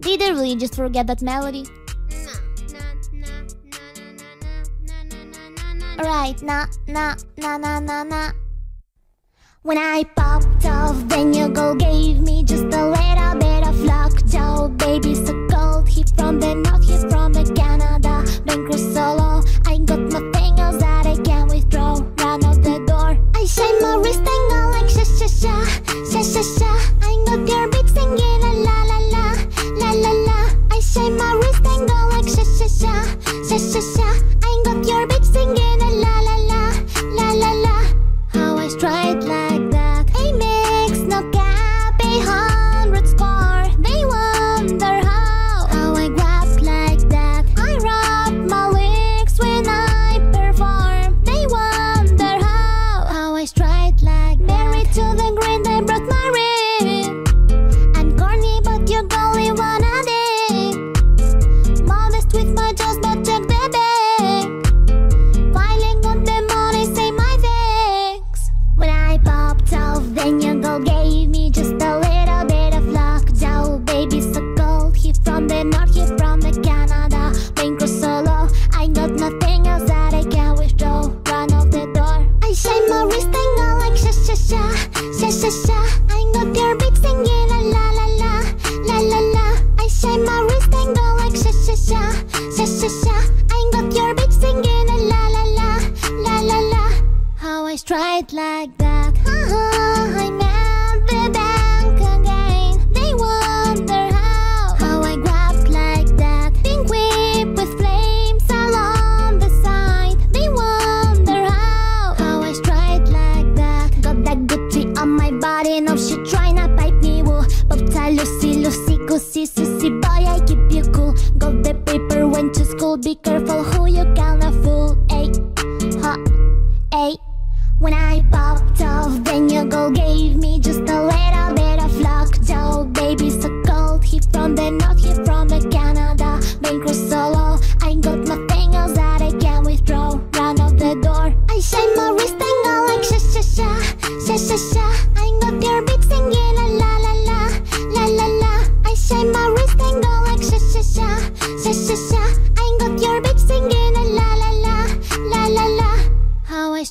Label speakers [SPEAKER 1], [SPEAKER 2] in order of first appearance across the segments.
[SPEAKER 1] Did I really just forget that melody? Alright, na na na na na na. When I popped off, then your girl gave me just a little bit of lockjaw. Baby, so cold. He from the north, he from the Canada. Been cruise solo. I got nothing else that I can withdraw. Run out the door. I shine my wrist and go like sha sha sha, sha sha sha. I got your gave me just a little bit of so cold. From the north, from the Canada. I got nothing else that I can withdraw. Run off the door. I my wrist and go like sha sha sha, sha sha sha. I got your singing la la la, la la la. I my wrist and go like sha sha sha, sha sha sha. I got your singing la la la, la la la. How I stride like that. Goosey, Susie boy, I keep you cool. Got the paper, went to school. Be careful who you gonna fool. Ay, ha, ay. When I popped off, then your girl gave me just a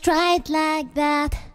[SPEAKER 1] stride like that.